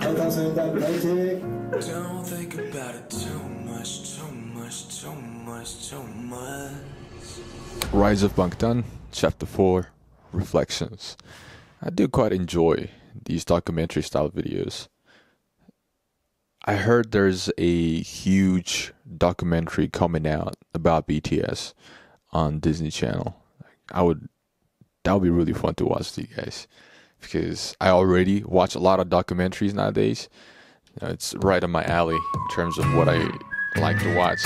Don't think about it too much, too much, too much, too much. Rise of Bangtan, Chapter 4 Reflections. I do quite enjoy these documentary style videos. I heard there's a huge documentary coming out about BTS on Disney Channel. I would that would be really fun to watch, you guys because I already watch a lot of documentaries nowadays. It's right on my alley in terms of what I like to watch.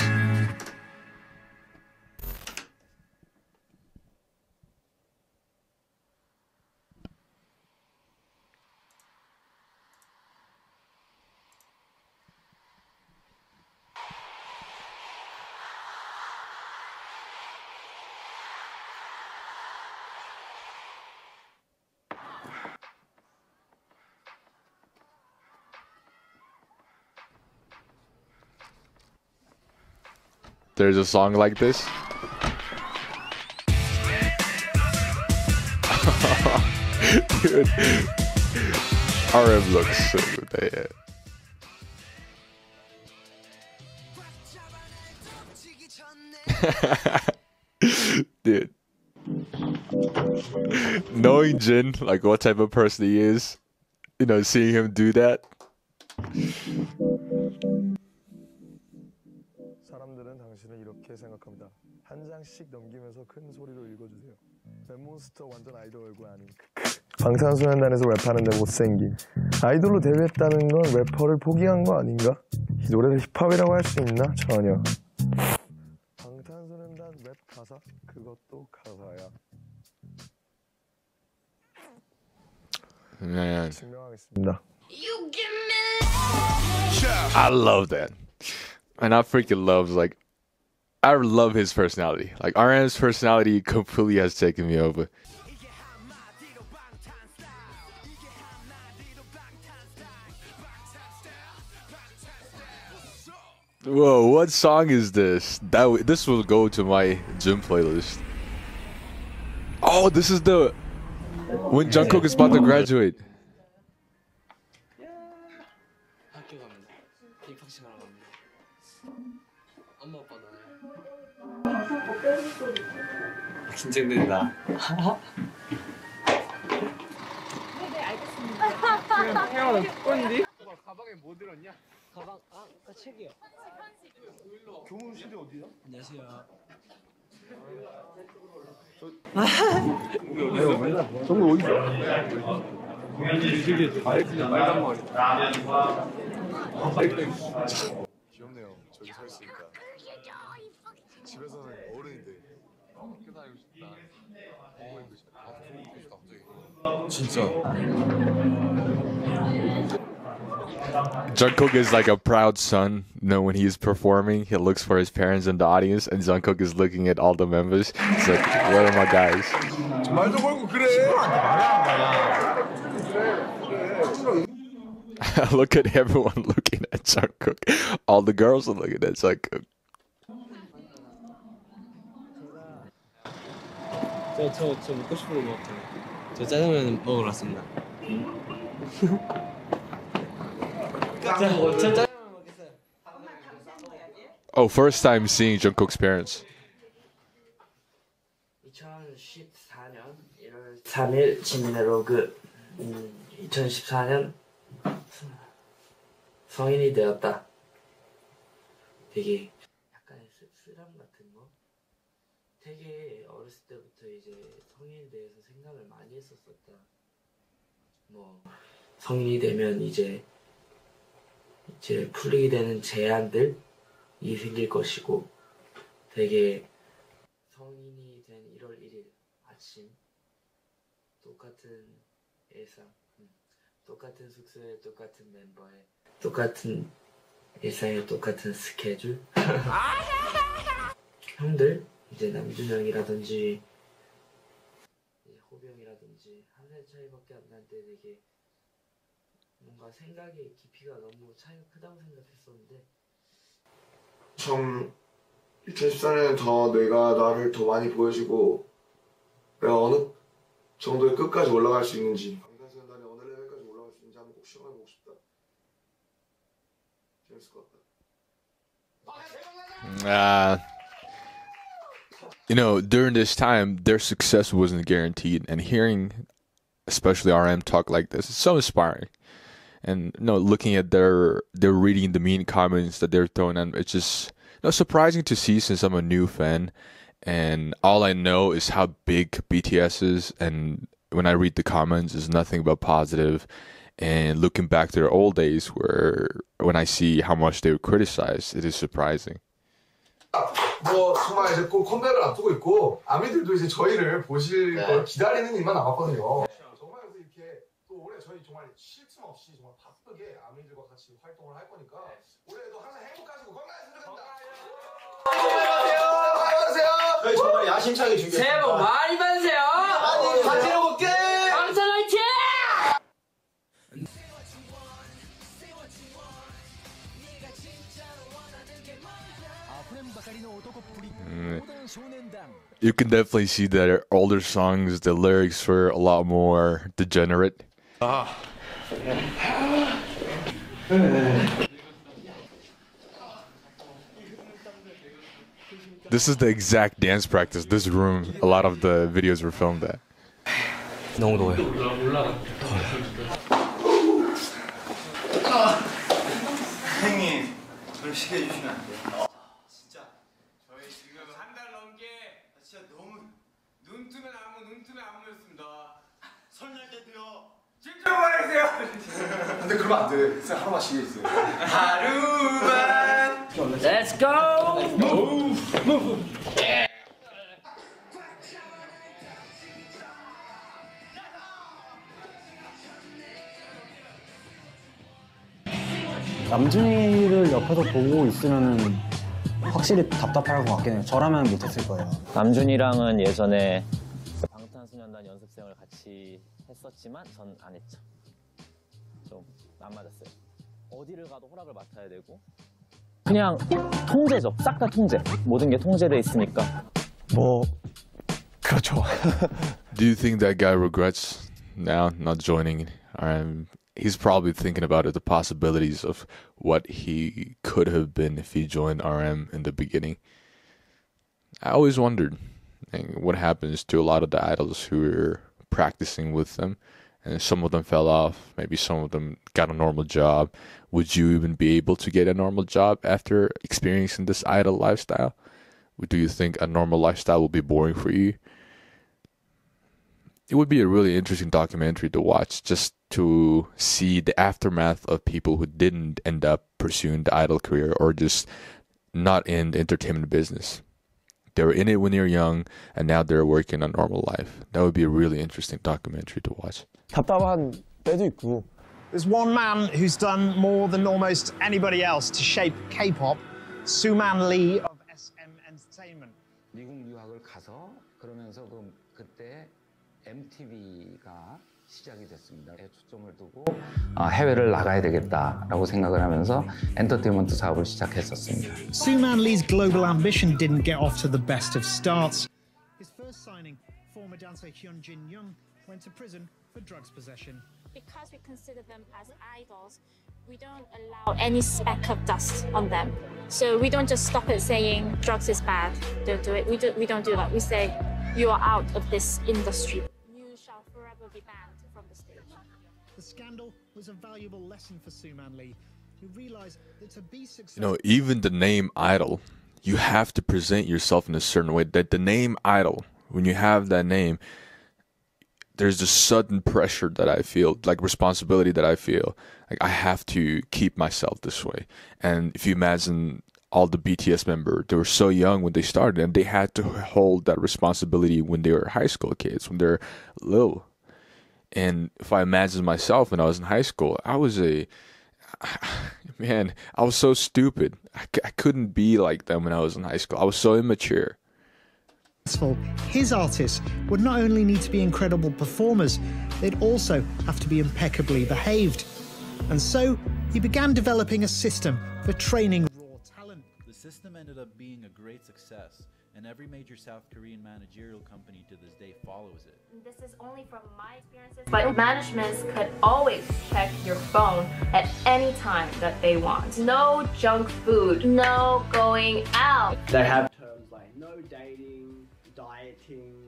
There's a song like this. Dude, RM looks so bad. Dude, knowing Jin, like what type of person he is, you know, seeing him do that, 큰 소리로 읽어주세요. 랩몬스터 완전 아이돌 얼굴 아님. 방탄소년단에서 랩하는데 못생긴. 아이돌로 데뷔했다는 건 래퍼를 포기한 거 아닌가? 이 노래를 힙합이라고 할 수 있나? 전혀. 방탄소년단 랩 가사? 그것도 가사야. man, 증명하겠습니다. I love that. And I freaking love like I love his personality. Like RM's personality completely has taken me over. Whoa, what song is this? That w- this will go to my gym playlist. Oh, this is the when Jungkook is about to graduate. 긴장된다. 네네 알겠습니다. 혜영아 꼰디? 가방에 뭐 들었냐? 가방 아 아까 책이요. 교무실이 어디야? 안녕하세요. 정국 어디죠? 동현이 이게 말단 머리. 갑자기. 진짜. Jungkook is like a proud son. You know, when he's performing, he looks for his parents in the audience, and Jungkook is looking at all the members. He's like, "Where are my guys?" 말도 걸고 그래. Look at everyone looking at Jungkook. All the girls are looking at Jungkook. 저저 저 먹고 싶은 거 먹을게요. 저 짜장면 먹으러 왔습니다. 자, 저 짜장면 먹겠어요. Oh, first time seeing Jungkook's parents. 2014년 1월 3일 진내로그 음, 2014년 성인이 되었다. 되게 약간의 씁쓸함 같은 거. 되게 어렸을 때부터 이제 성인에 대해서 생각을 많이 했었었다. 뭐 성인이 되면 이제 이제 풀리게 되는 제한들이 생길 것이고 되게 성인이 된 1월 1일 아침 똑같은 일상 음, 똑같은 숙소에 똑같은 멤버에 똑같은 일상에 똑같은 스케줄 형들 이제 남준형이라든지 병이라든지 한 살 차이밖에 안날때 되게 뭔가 생각의 깊이가 너무 차이가 크다고 생각했었는데 좀 2014년에 더 내가 나를 더 많이 보여주고 내가 어느 정도의 끝까지 올라갈 수 있는지 방탄소년단이 어느 레벨까지 올라갈 수 있는지 한번 꼭 시험해보고 싶다 재밌을 것 같다. Uh, you know, during this time, their success wasn't guaranteed, and hearing, especially RM talk like this, is so inspiring. And you know, looking at their they're reading the mean comments that they're throwing, and it's just you know, surprising to see since I'm a new fan, and all I know is how big BTS is, and when I read the comments, it's nothing but positive. And looking back to their old days, where when I see how much they were criticized, it is surprising. 뭐 정말 이제 곧 컴백을 앞두고 있고 아미들도 이제 저희를 보실 네. 걸 기다리는 일만 남았거든요. 정말 그래서 이렇게 또 올해 저희 정말 쉴 틈 없이 정말 바쁘게 아미들과 같이 활동을 할 거니까 올해도 항상 행복하시고 건강했으면 좋겠습니다. 건강하세요. 저희 정말 야심차게 준비했습니다. 새해 복 많이 받으세요. 많이 같이 해볼게. you can definitely see that their older songs, the lyrics were a lot more degenerate. This is the exact dance practice. This room, a lot of the videos were filmed at. 너무 더워요. 선생님, 저를 시켜주시면 안 돼요? 그러면 안 돼. 쌤 하루만 쉬게 있어요. 하루만 Let's go! 남준이를 옆에서 보고 있으면은 확실히 답답할 것 같긴 해요. 저라면 못했을 거예요. 남준이랑은 예전에 방탄소년단 연습생을 같이 했었지만 전 안 했죠. 좀 안 맞았어요. 어디를 가도 허락을 맡아야 되고 그냥 통제죠. 싹 다 통제. 모든 게 통제돼 있으니까 뭐 그렇죠. Do you think that guy regrets now not joining RM? He's probably thinking about it, the possibilities of what he could have been if he joined RM in the beginning. I always wondered like, what happens to a lot of the idols who were practicing with them, and some of them fell off. Maybe some of them got a normal job. Would you even be able to get a normal job after experiencing this idol lifestyle? Do you think a normal lifestyle will be boring for you? it would be a really interesting documentary to watch just to see the aftermath of people who didn't end up pursuing the idol career or just not in the entertainment business. They were in it when they were young and now they're working a normal life. That would be a really interesting documentary to watch. 답답한 때도 있고 There's one man who's done more than almost anybody else to shape K-pop, Suman Lee of SM Entertainment. 미국 유학을 가서 그러면서 그 그때 MTV가 시작이 됐습니다. 초점을 두고 아, 해외를 나가야 되겠다라고 생각을 하면서 엔터테인먼트 사업을 시작했었습니다. Suman Lee's global ambition didn't get off to the best of starts. His first signing, former dancer Hyun Jin Young, went to prison for drugs possession. because we consider them as idols, we don't allow any speck of dust on them. So we don't just stop at saying drugs is bad, don't do it. We, do, we don't do that. We say you are out of this industry. You shall forever be banned scandal was a valuable lesson for Suman Lee, who realized that to be You successful. know, even the name idol, you have to present yourself in a certain way. That the name idol, when you have that name, there's a sudden pressure that I feel, like responsibility that I feel. Like I have to keep myself this way. And if you imagine all the BTS members, they were so young when they started, and they had to hold that responsibility when they were high school kids, when they're little. And if I imagine myself when I was in high school, I was a man. I was so stupid. I couldn't be like them when I was in high school. I was so immature. his artists would not only need to be incredible performers, they'd also have to be impeccably behaved. And so he began developing a system for training raw talent. The system ended up being a great success, and every major South Korean managerial company to this day follows it. This is only from my experiences, but managements could always check your phone at any time that they want. No junk food, no going out. They have terms like no dating, dieting,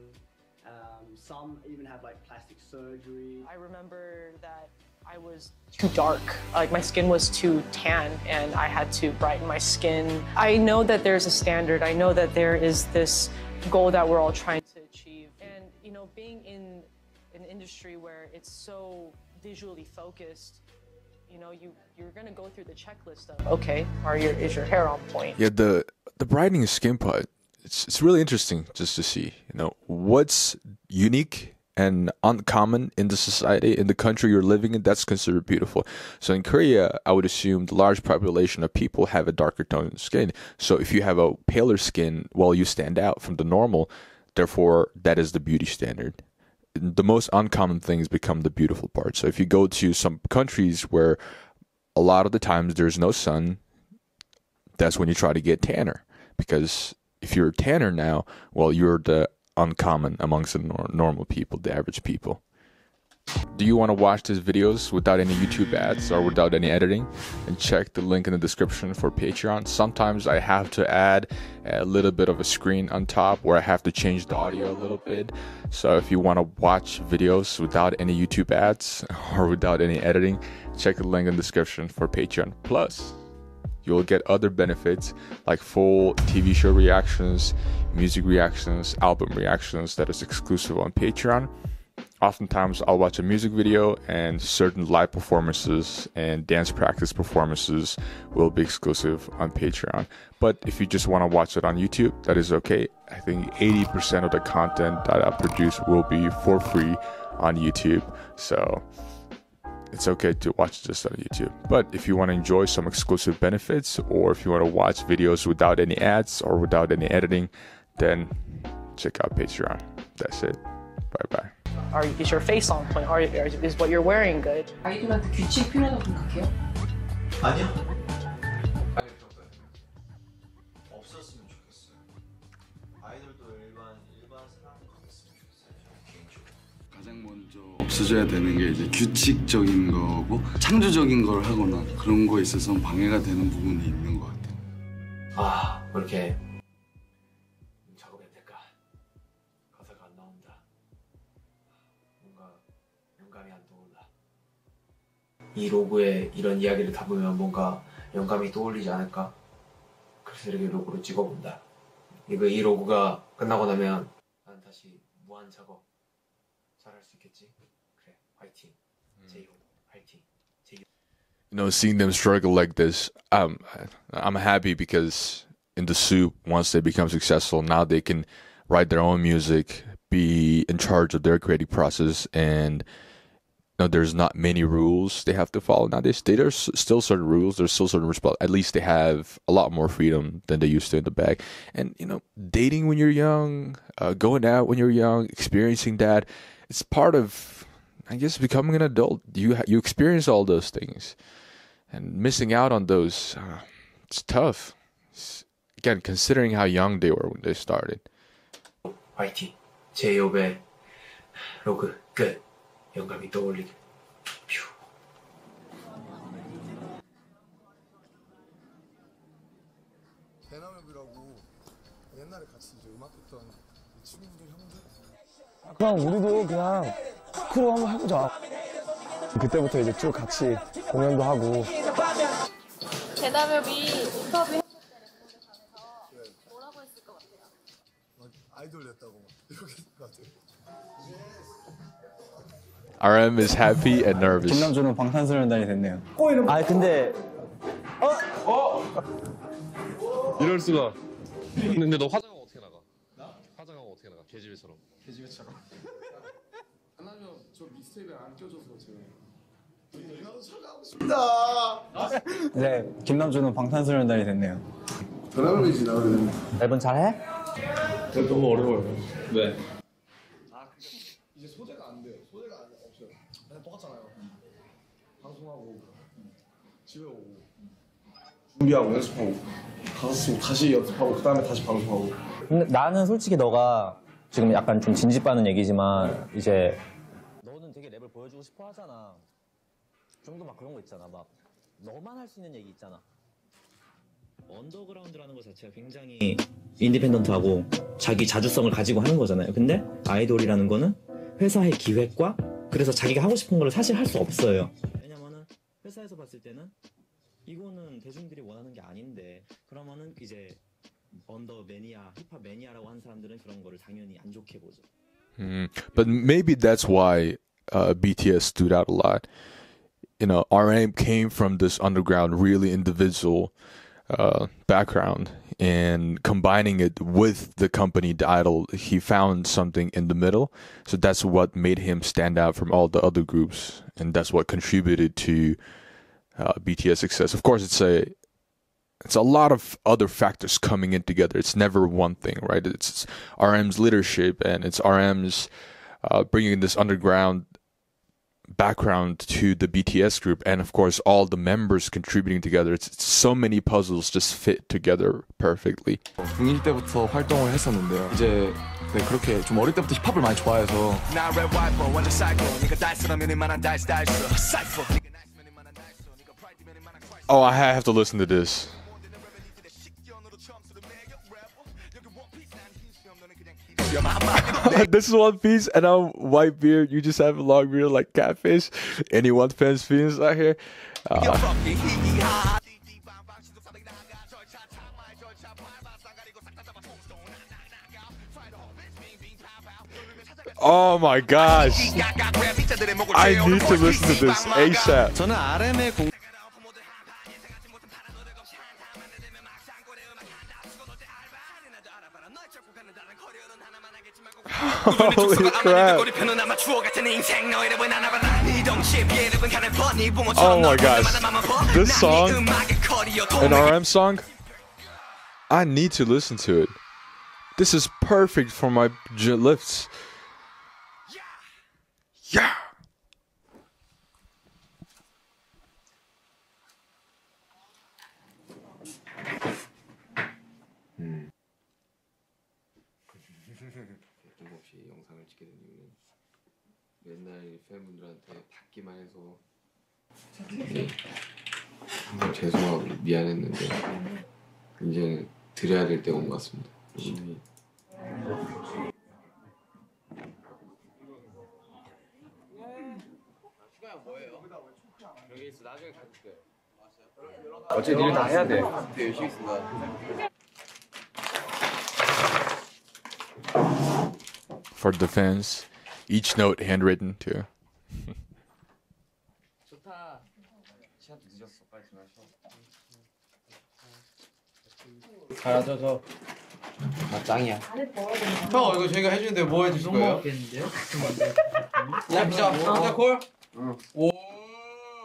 um, some even have like plastic surgery. I remember that I was too dark. Like my skin was too tan and I had to brighten my skin. I know that there's a standard. I know that there is this goal that we're all trying to achieve. And you know, being in an industry where it's so visually focused, you know, you you're gonna go through the checklist of okay, are your is your hair on point? Yeah, the the brightening skin part. It's it's really interesting just to see. You know what's unique and uncommon in the society in the country you're living in. That's considered beautiful. So in Korea, I would assume the large population of people have a darker tone skin. So if you have a paler skin, well, you stand out from the normal. Therefore, that is the beauty standard the most uncommon things become the beautiful part. So if you go to some countries where a lot of the times there's no sun, that's when you try to get tanner. Because if you're a tanner now, well, you're the uncommon amongst the nor- normal people, the average people. Do you want to watch these videos without any YouTube ads or without any editing? And check the link in the description for Patreon. Sometimes I have to add a little bit of a screen on top where I have to change the audio a little bit. So if you want to watch videos without any YouTube ads or without any editing, check the link in the description for Patreon. Plus, you'll get other benefits like full TV show reactions, music reactions, album reactions that is exclusive on Patreon oftentimes I'll watch a music video and certain live performances and dance practice performances will be exclusive on Patreon. But if you just want to watch it on YouTube, that is okay. I think 80% of the content that I produce will be for free on YouTube. So it's okay to watch this on YouTube. But if you want to enjoy some exclusive benefits or if you want to watch videos without any ads or without any editing, then check out Patreon. That's it. Bye bye. Are is your face on point? Are is what you're wearing good? 아이돌한테 규칙 필요하다고 생각해요? 아니요. 없어져야 되는 게 이제 규칙적인 거고 창조적인 걸 하거나 그런 거에 있어서 방해가 되는 부분이 있는 것 같아요. 아, 왜 이렇게 작업이 안 될까? 가사가 안 나온다. 뭔가 영감이 안 떠올라. 이 로고에 이런 이야기를 담으면 뭔가 영감이 떠올리지 않을까? 그래서 이렇게 로고를 찍어본다. 이거 이 로고가 끝나고 나면 난 다시 무한 작업 잘할 수 있겠지? You know, seeing them struggle like this, um, I'm happy because in the soup, once they become successful, now they can write their own music, be in charge of their creative process, and you know, there's not many rules they have to follow nowadays. There's still certain rules. There's still certain response. At least they have a lot more freedom than they used to in the back. And you know, dating when you're young, uh, going out when you're young, experiencing that, it's part of I guess, becoming an adult. You you experience all those things and missing out on those uh, it's tough It's- again considering how young they were when they started 화이팅. 제이홉의 로그 끝. 영감이 떠올리게. 퓨. 대나무비라고 옛날에 같이 이제 음악했던 이 친구들 형들 그럼 우리도 그냥 크루 한번 해보자. 그때부터 이제 쭉 같이 공연도 하고. 대담협이 인터뷰 했을 때 레코드 뭐라고 했을 것 같아요? 막 아이돌 됐다고 막 이렇게 같아요. RM is happy and nervous 김남준은 방탄소년단이 됐네요. 아 근데 이럴 수가. 근데 너 화장하고 어떻게 나가? 화장하고 어떻게 나가? 개집애처럼. 개집애처럼. 하나면 저 믹스테이프에 안 껴줘서 제가 나도 참가하고 싶다. 네, 김남준은 방탄소년단이 됐네요. 대나무이지 나는. 앨범 잘해? 너무 어려워요. 네. 아 이제 소재가 안 돼요. 소재가 안 없어요. 맨날 똑같잖아요. 방송하고 집에 오고 준비하고 연습하고 가서 쓰고 다시 연습하고 그 다음에 다시 방송하고 근데 나는 솔직히 너가 지금 약간 좀 진지빠는 얘기지만 이제 보여주고 싶어 하잖아. 좀 더 막 그런 거 있잖아. 막 너만 할 수 있는 얘기 있잖아. 언더그라운드라는 것 자체가 굉장히 인디펜던트하고 자기 자주성을 가지고 하는 거잖아요. 근데 아이돌이라는 거는 회사의 기획과 그래서 자기가 하고 싶은 걸 사실 할 수 없어요. 왜냐면은 회사에서 봤을 때는 이거는 대중들이 원하는 게 아닌데 그러면은 이제 언더 매니아, 힙합 매니아라고 하는 사람들은 그런 거를 당연히 안 좋게 보죠. Mm. But maybe that's why uh, BTS stood out a lot. You know, RM came from this underground, really individual uh, background, and combining it with the company, Idol, he found something in the middle. So that's what made him stand out from all the other groups, and that's what contributed to uh, BTS success. Of course, it's a it's a lot of other factors coming in together. It's never one thing, right? It's, RM's leadership and it's RM's uh, bringing this underground background to the BTS group, and of course all the members contributing together. It's, it's so many puzzles just fit together perfectly. 중1 때부터 활동을 했었는데요 이제 네, 그렇게 좀 어릴 때부터 힙합을 많이 좋아해서 Oh, I have to listen to this. this is One Piece, and I'm white beard. You just have a long beard like catfish. Any One Piece fans out here? Uh, oh my gosh! I need to listen to this ASAP. Holy crap! Oh my gosh. This song, an RM song, I need to listen to it. This is perfect for my j- lifts. Yeah! 팬분들한테 받기만 해서 네, 항상 죄송하고 미안했는데 이제 드려야 될 때가 온 것 같습니다. 어차피 일다 해야 돼. For the fans, each note handwritten too. 좋다. 시간도 늦었어. 빨리 마셔. 잘하죠 저. 나 짱이야. 형 이거 저희가 해주는데 뭐 해주실 거예요? 먹겠는데요? 야 피자 피자 콜? 응. 오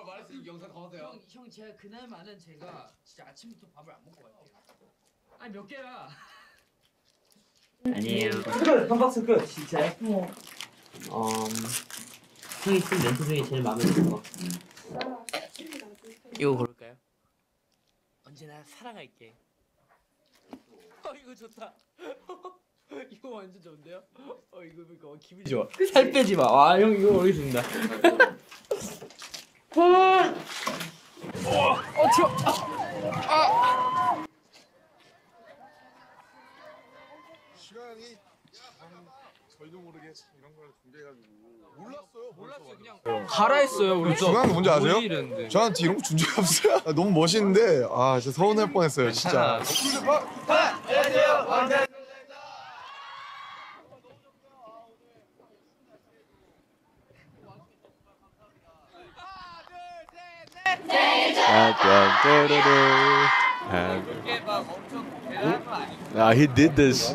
말했어 이 영상 가보세요. 형, 형 제가 그날만은 제가 진짜 아침부터 밥을 안 먹고 갈게요. 아니 몇 개야? 아니에요. 한 박스 끝. 진짜요? 어, 형이 쓴 멘트 중에 제일 마음에 드는 거. 이거 고를까요? 언제나 사랑할게. 어 이거 좋다. 이거 완전 좋은데요? 어 이거 이거 기분이 좋아. 살 빼지 마. 아형 이거 모르겠습니다. 어, 어 추워. 아. 시간이 저희도 모르게 이런 걸 준비해가지고 몰랐어요 몰랐어요 그냥 가라 했어요, 우리 또. 중요한 게 뭔지 아세요? 뭐지 이랬는데. 저한테 이런 거 준 적이 없어요 아, 너무 멋있는데 아 진짜 서운할 뻔했어요 진짜. Nah, he did this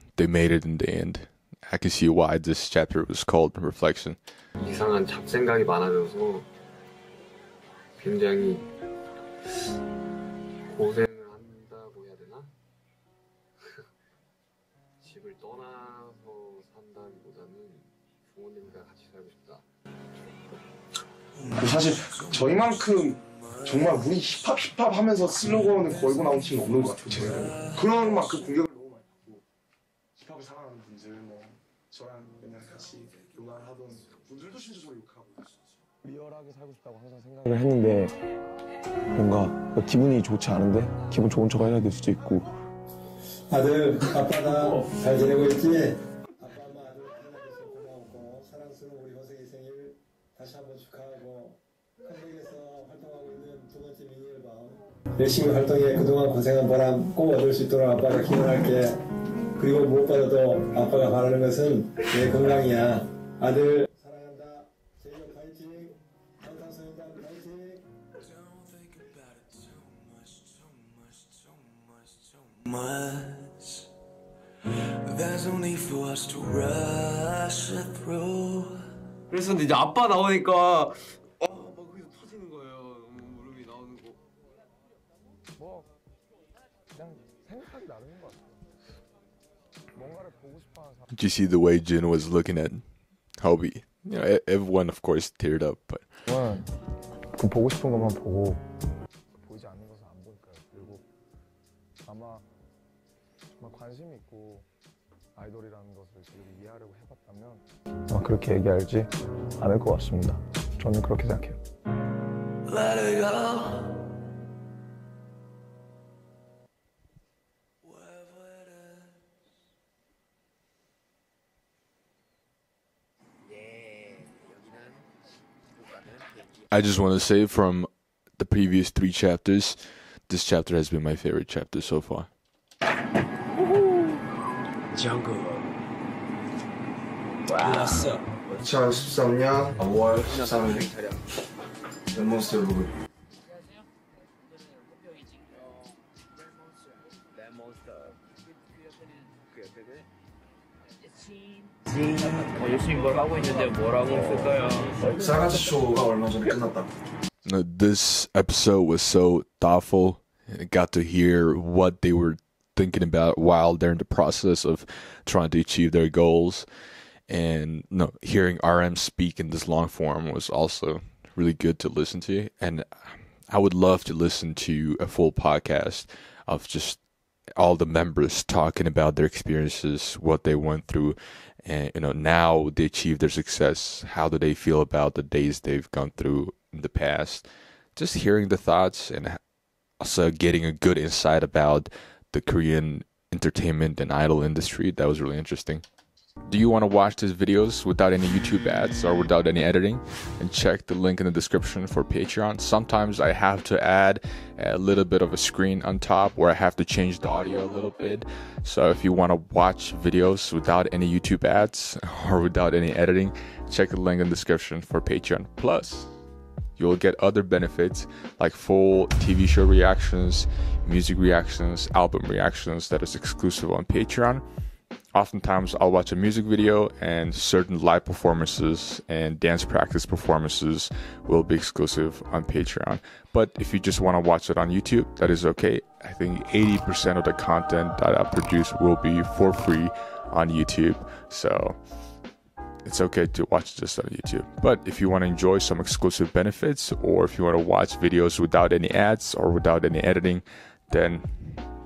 they made it in the end. I can see why this chapter was called Reflection. 이상한 잡생각이 많아져서 굉장히 고생을 한다고 해야 되나? 집을 떠나서 산다기보다는 부모님과 같이 살고 싶다. 사실 저희만큼 정말 우리 힙합 힙합 하면서 슬로건을 걸고 나온 팀은 없는 것 같아요. 제가 그런 만큼 공격을 너무 많이 받고 힙합을 사랑하는 분들 뭐 저랑 맨날 같이 음악하던 분들도 진짜 저를 욕하고 리얼하게 살고 싶다고 항상 생각을 했는데 뭔가 기분이 좋지 않은데? 기분 좋은 척 해야 될 수도 있고. 아들, 아빠가 잘 지내고 있지? 아빠, 엄마, 아들 하나 돼서 고마웠고 사랑스러운 우리 호생이 생일 다시 한번 축하하고 컴백에서 활동하고 있는 두 번째 미니 앨범. 열심히 활동해 그동안 고생한 보람 꼭 얻을 수 있도록 아빠가 기원할게. 그리고 무엇보다도 아빠가 바라는 것은 내 건강이야 아들 사랑한다 제이홉 파이팅 방탄소년단 파이팅 much. There's no need for us to rush it through. 그래서 근데 이제 아빠 나오니까 어, 막 거기서 터지는 거예요. 너무 울음이 나오는 거. 뭐 그냥 생각하기 나름인 것 같아요 뭔가를 보고 싶어하는 사람 Did you see the way Jin was looking at Hobie? You know, e- everyone, of course, teared up, but 그 보고 싶은 것만 보고 보이지 않는 것은 안 보니까요. 그리고 아마 정말 관심이 있고 아이돌이라는 것을 제대로 이해하려고 해봤다면 아마 그렇게 얘기하지 않을 것 같습니다. 저는 그렇게 생각해요. I just want to say from the previous three chapters, this chapter has been my favorite chapter so far. Jungle. Wow. What's up? 뭘 하고 있는데 뭐라고 쓸까요? 싸가지 쇼가 얼마 전에 끝났다. No, this episode was so thoughtful. I got to hear what they were thinking about while they're in the process of trying to achieve their goals. And no, hearing RM speak in this long form was also really good to listen to. And I would love to listen to a full podcast of just all the members talking about their experiences, what they went through, and you know now they achieve their success. How do they feel about the days they've gone through in the past? Just hearing the thoughts and also getting a good insight about the Korean entertainment and idol industry. That was really interesting. Do you want to watch these videos without any YouTube ads or without any editing? And check the link in the description for Patreon. Sometimes I have to add a little bit of a screen on top where I have to change the audio a little bit. So if you want to watch videos without any YouTube ads or without any editing, check the link in the description for Patreon. Plus, you'll get other benefits like full TV show reactions, music reactions, album reactions that is exclusive on Patreon. Oftentimes, I'll watch a music video, and certain live performances and dance practice performances will be exclusive on Patreon. But if you just want to watch it on YouTube, that is okay. I think 80% of the content that I produce will be for free on YouTube. So it's okay to watch this on YouTube. But if you want to enjoy some exclusive benefits, or if you want to watch videos without any ads or without any editing, then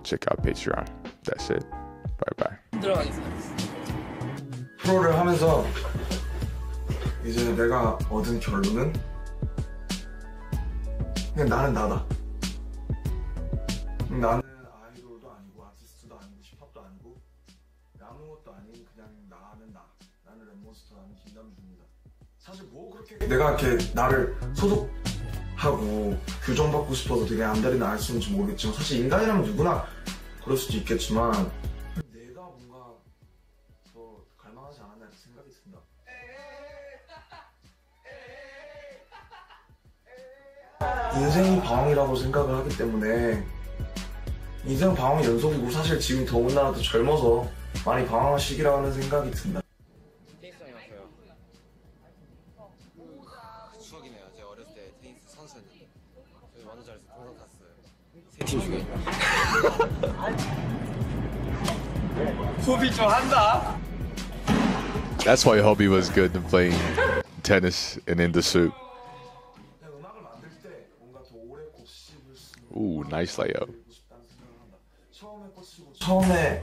check out Patreon. That's it. Bye bye. 프로를 하면서 이제 내가 얻은 결론은 그냥 나는 나다. 나는 아이돌도 아니고 아티스트도 아니고 힙합도 아니고 아무것도 아닌 그냥 나는 나. 나는 랩몬스터 나는 김남준이다. 사실 뭐 그렇게 내가 이렇게 나를 소속 하고 규정받고 싶어서 되게 안달이 날 수는 모르겠지만 사실 인간이라면 누구나 그럴 수도 있겠지만 인생이 방황이라고 생각을 하기 때문에 인생 방황 연속이고 사실 지금 더군다나 더 젊어서 많이 방황할 시기라는 생각이 든다. 테니스장이었어요. 그 추억이네요. 제가 어렸을 때 테니스 선수였는데 저희 완전 잘해서 동상 탔어요. 세팀 중에. 소비 좀 한다. That's why Hobby was good in playing tennis and in the Ooh, nice layout. 처음에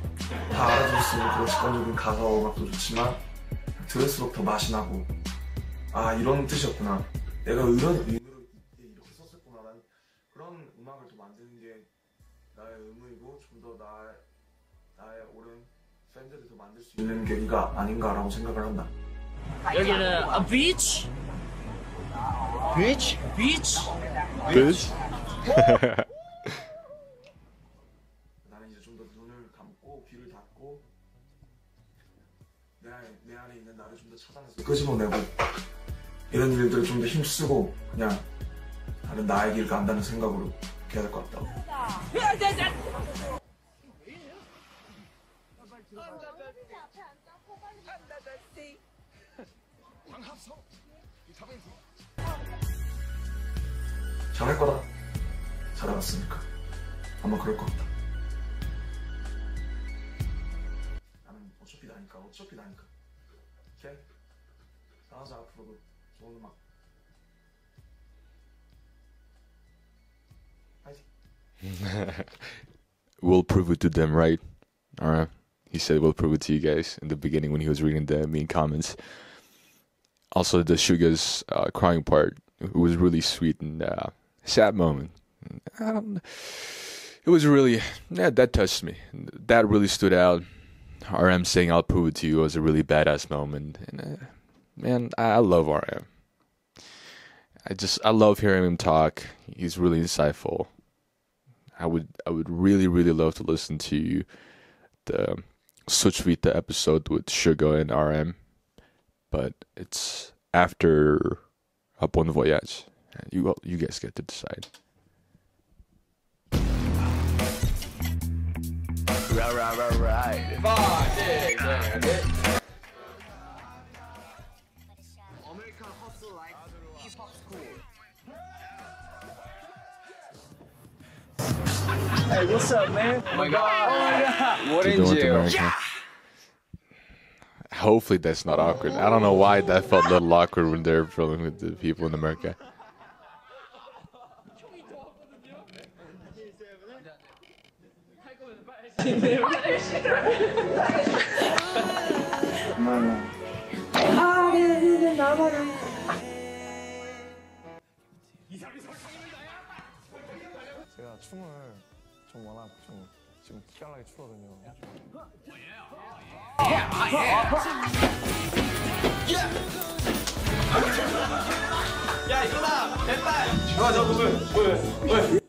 다 알아들었으면 그런 직관적인 가사 음악도 좋지만 들을수록 더 맛이 나고 아 이런 뜻이었구나 내가 이런 의미로 이렇게 썼었구나 라는 그런 음악을 더 만드는 게 나의 의무이고 좀 더 나의 나의 옳은 팬들을 더 만들 수 있는 계기가 아닌가라고 생각을 한다. 여기는 a beach. Beach? Beach. Bitch. 나는 이제 좀 더 눈을 감고 귀를 닫고 내 안에, 내 안에 있는 나를 좀 더 찾아내서 끄집어내고 이런 일들을 좀 더 힘쓰고 그냥 나는 나의 길 간다는 생각으로 해야 될 것 같다고. 잘할 거다. I'm a crocodile. 어차피 나니까 어차피 나니까 오케이? 나가자 앞으로도 좋은 음악 we'll prove it to them, right? Alright. He said we'll prove it to you guys in the beginning when he was reading the mean comments. Also, the Suga's uh, crying part was really sweet and uh, sad moment. It was really yeah that touched me. That really stood out. RM saying "I'll prove it to you" was a really badass moment. And uh, man, I, love RM. I just I love hearing him talk. He's really insightful. I would I would really really love to listen to the Suchwita episode with Suga and RM, but it's after a Bon Voyage. You you guys get to decide. Right, right, right, right. American hustle like hip hop school. Hey, what's up, man? Oh my god. Oh my god. What in jail? Hopefully that's not awkward. I don't know why that felt a little awkward when they're filming with the people in America. 제가 춤을 좀 워낙 좀 지금 기깔나게 추거든요. 야 이거다 됐다. 좋아 저 부분 왜 왜?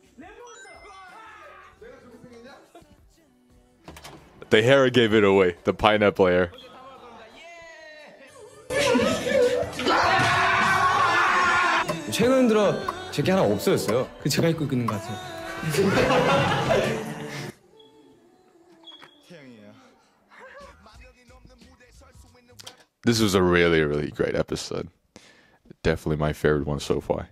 The hair gave it away. The pineapple hair. 최근 들어 제게 하나 없어졌어요. 그 제가 입고 있는 것 같아요. This was a really really great episode. Definitely my favorite one so far.